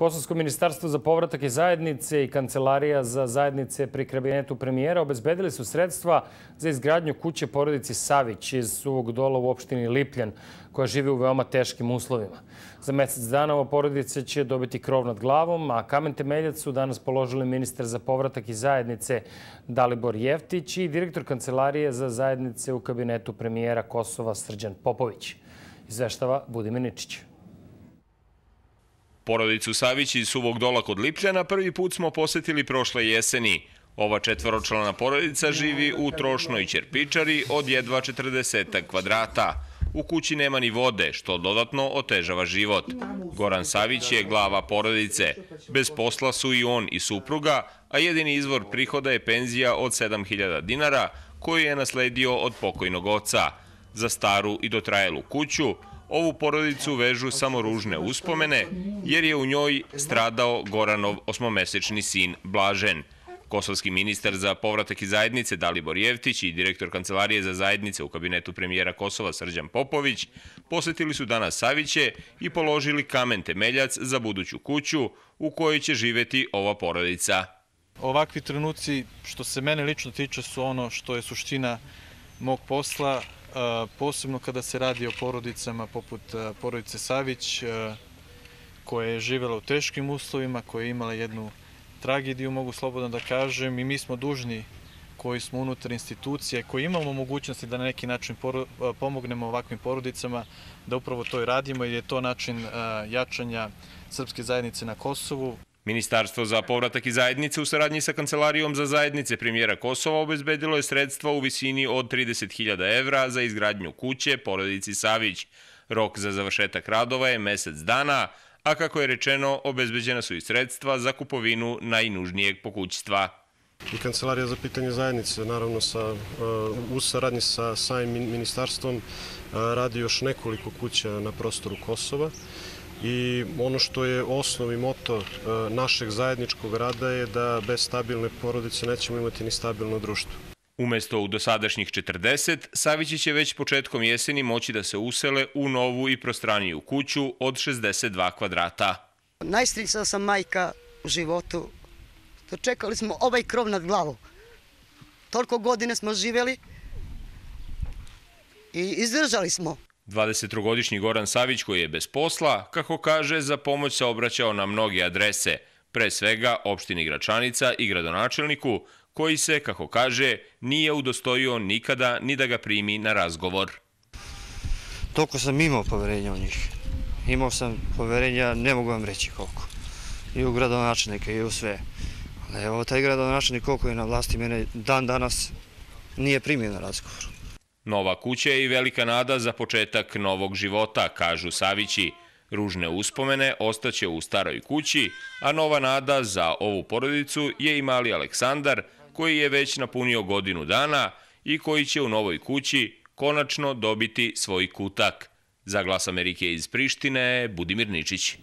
Kosovsko ministarstvo za povratak i zajednice i Kancelarija za zajednice pri kabinetu premijera obezbedili su sredstva za izgradnju kuće porodici Savić iz Suvog dola u opštini Lipljan, koja živi u veoma teškim uslovima. Za mesec dana ova porodica će dobiti krov nad glavom, a kamen temeljac su danas položili ministar za povratak i zajednice Dalibor Jeftić i direktor Kancelarije za zajednice u kabinetu premijera Kosova Srđan Popović. Izveštava Budimir Ničić. Porodicu Savić iz Suvog dola kod Lipljana prvi put smo posetili prošle jeseni. Ova četvoročlana porodica živi u trošnoj ćerpičari od jedva 40 kvadrata. U kući nema ni vode, što dodatno otežava život. Goran Savić je glava porodice. Bez posla su i on i supruga, a jedini izvor prihoda je penzija od 7000 dinara, koju je nasledio od pokojnog oca. Za staru i dotrajelu kuću, Ovu porodicu vežu samo ružne uspomene, jer je u njoj stradao Goranov osmomesečni sin Blažen. Kosovski ministar za povratak i zajednice Dalibor Jevtić i direktor Kancelarije za zajednice u kabinetu premijera Kosova Srđan Popović posetili su danas Saviće i položili kamen temeljac za buduću kuću u kojoj će živeti ova porodica. Ovakvi trenuci, što se mene lično tiče, su ono što je suština mog posla, posebno kada se radi o porodicama poput porodice Savić, koja je živela u teškim uslovima, koja je imala jednu tragediju, mogu slobodno da kažem, i mi smo dužni koji smo unutar institucije, koji imamo mogućnosti da na neki način pomognemo ovakvim porodicama, da upravo to i radimo i je to način jačanja srpske zajednice na Kosovu. Ministarstvo za povratak i zajednice u saradnji sa Kancelarijom za zajednice premijera Kosova obezbedilo je sredstva u visini od 30.000 evra za izgradnju kuće porodici Savić. Rok za završetak radova je mesec dana, a kako je rečeno, obezbeđena su i sredstva za kupovinu najnužnijeg pokućstva. I Kancelarija za pitanje zajednice, naravno, sa, u saradnji sa samim ministarstvom, radi još nekoliko kuća na prostoru Kosova i ono što je osnov i moto e, našeg zajedničkog rada je da bez stabilne porodice nećemo imati ni stabilno društvo. Umesto u dosadašnjih 40, Savići će već početkom jeseni moći da se usele u novu i prostraniju kuću od 62 kvadrata. Najstrica sam majka u životu. Dočekali smo ovaj krov nad glavom. Toliko godine smo živeli i izdržali smo. 23-godišnji Goran Savić koji je bez posla, kako kaže, za pomoć se obraćao na mnoge adrese, pre svega opštini Gračanica i gradonačelniku, koji se, kako kaže, nije udostojio nikada ni da ga primi na razgovor. Toliko sam imao poverenja u njih. Imao sam poverenja, ne mogu vam reći koliko. I u gradonačelnika i u sve. Ali evo, taj gradonačelnik koliko je na vlasti, mene dan danas nije primio na razgovor. Nova kuća je i velika nada za početak novog života, kažu Savići. Ružne uspomene ostaće u staroj kući, a nova nada za ovu porodicu je i mali Aleksandar, koji je već napunio godinu dana i koji će u novoj kući konačno dobiti svoj kutak. Za glas Amerike iz Prištine, Budimir Ničić.